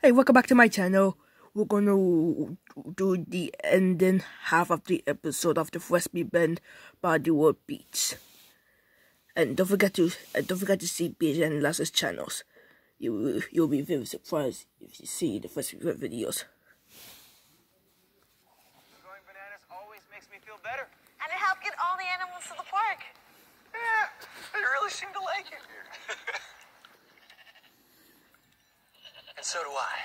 Hey, welcome back to my channel. We're gonna do the ending half of the episode of the Frisbee Bend Bollywood Beats. And don't forget to uh, don't forget to see BJ and Lass's channels. You you'll be very surprised if you see the Fresh Beat Band videos. Going bananas always makes me feel better. And it helped get all the animals to the park. Yeah, I really seem to like it here. and so do I.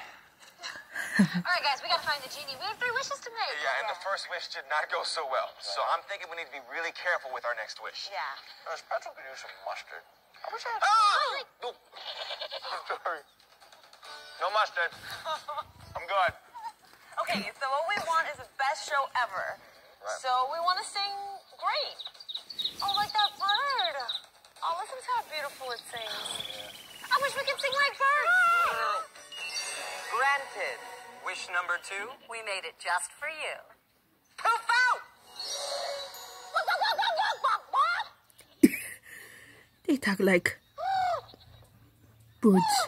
All right, guys, we gotta find the genie. We have three wishes to make. Yeah, and the first wish did not go so well. So I'm thinking we need to be really careful with our next wish. Yeah. Uh, Spatula could use some mustard. I wish I had Oh! No. I'm sorry. No mustard. I'm good. Okay, so what we want is the best show ever. Right. So we want to sing great. Oh, like that bird. Oh, listen to how beautiful it sings. I wish we could sing like birds. Granted. Wish number two. We made it just for you. Poof out! They talk like birds.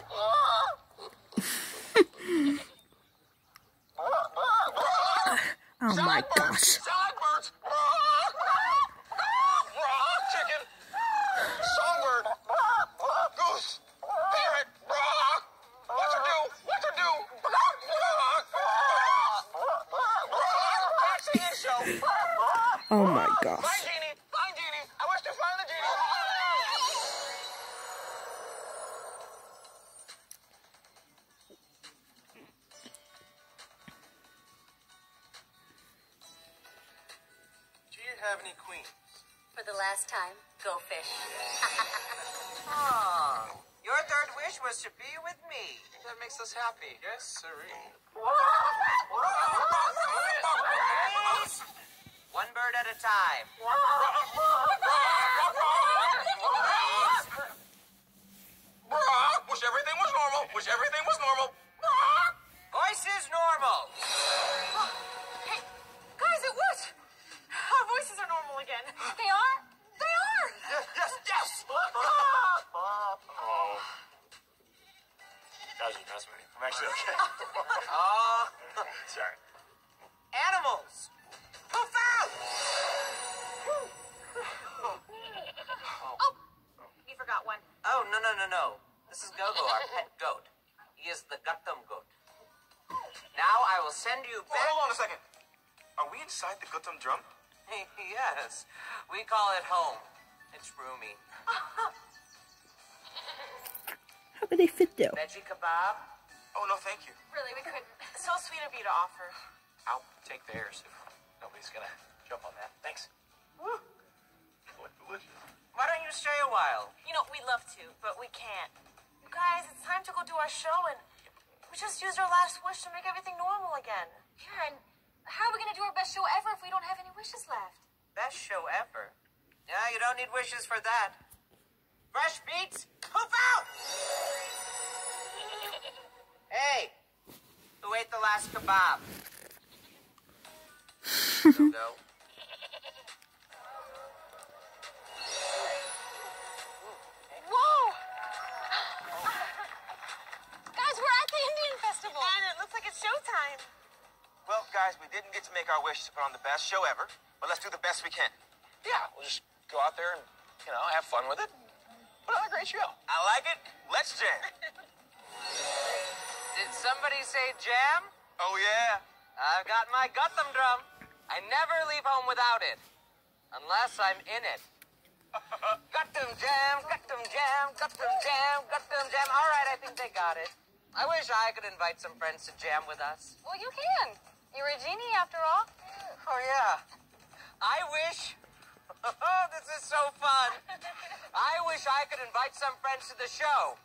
oh my gosh. Sound like birds. Chicken. Songbird. Goose. Parrot. What to do? What to do? Taxi in show. Oh my gosh. Find Genie. Find Genie. I wish to find the Genie. Do you have any queens? For the last time, go fish. Ah, your third wish was to be with me. That makes us happy. Yes, sirree. One at a time. Wish everything was normal. Wish everything was normal. Voice is normal. Hey, guys, it worked. Our voices are normal again. They are? They are. Yes, yes, yes. That was impressed me. I'm actually okay. Oh, Sorry. No. This is Gogo, our pet goat. He is the Guttum goat. Now I will send you Well, back. hold on a second. Are we inside the Gutum drum? yes, we call it home. It's roomy. How could they fit there? Veggie kebab. Oh, no, thank you. Really, we couldn't. So sweet of you to offer. I'll take theirs if nobody's gonna jump on that. Thanks. What delicious. Why don't you stay a while? You know, we'd love to, but we can't. You guys, it's time to go do our show, and we just used our last wish to make everything normal again. Yeah, and how are we gonna do our best show ever if we don't have any wishes left? Best show ever. Yeah, you don't need wishes for that. Fresh beats, poof out! Hey, who ate the last kebab? looks like it's showtime. Well, guys, we didn't get to make our wish to put on the best show ever, but let's do the best we can. Yeah, we'll just go out there and, you know, have fun with it. Put on a great show. I like it. Let's jam. Did somebody say jam? Oh, yeah. I've got my Gutham drum. I never leave home without it. Unless I'm in it. Gutham jam, Gutham jam, Gutham jam, Gutham jam. All right, I think they got it. I wish I could invite some friends to jam with us. Well, you can. You're a genie after all. Oh, yeah. I wish. Oh, this is so fun. I wish I could invite some friends to the show.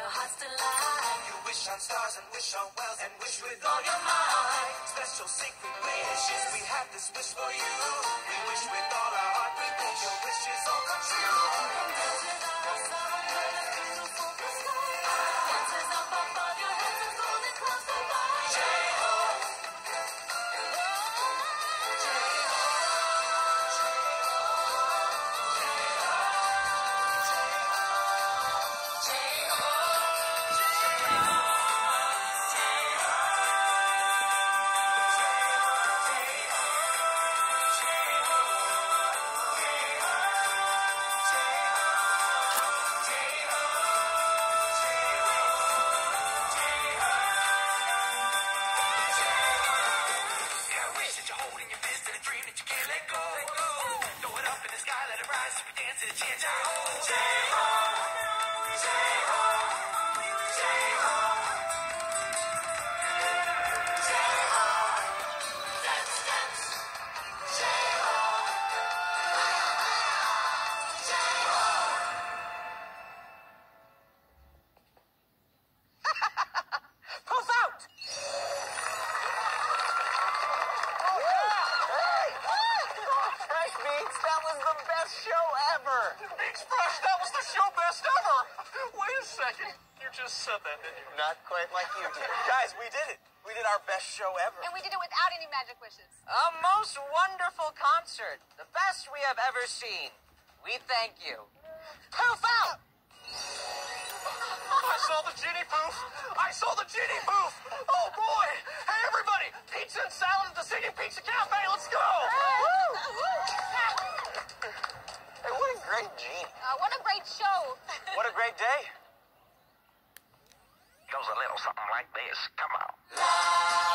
Your hearts delight. You wish on stars and wish on wells and wish with all your might. Special secret wishes, we have this wish for you. We wish with all our heart, we wish your wishes all come true. Best show ever! Beats Fresh, that was the show best ever. Wait a second. You just said that, didn't you? Not quite like you did. Guys, we did it. We did our best show ever. And we did it without any magic wishes. A most wonderful concert. The best we have ever seen. We thank you. Poof out! I saw the genie poof. I saw the genie poof. Oh boy! Hey everybody! Pizza and salad at the Singing Pizza Cafe. Let's go! Hey, what a great genie. Uh, what a great show. What a great day. Goes a little something like this. Come on.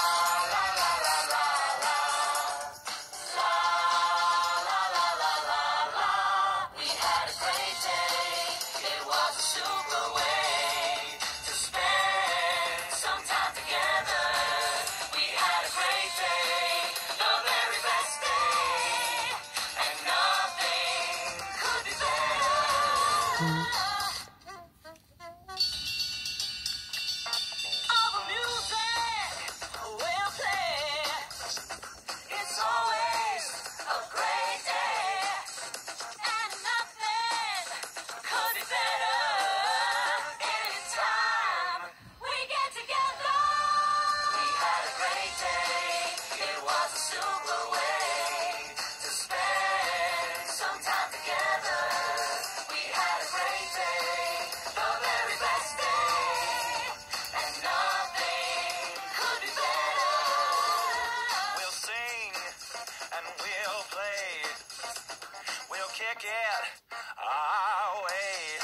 Kick it our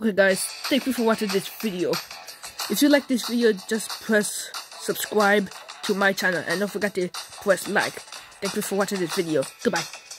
Okay guys, thank you for watching this video. If you like this video, just press subscribe to my channel and don't forget to press like. Thank you for watching this video. Goodbye.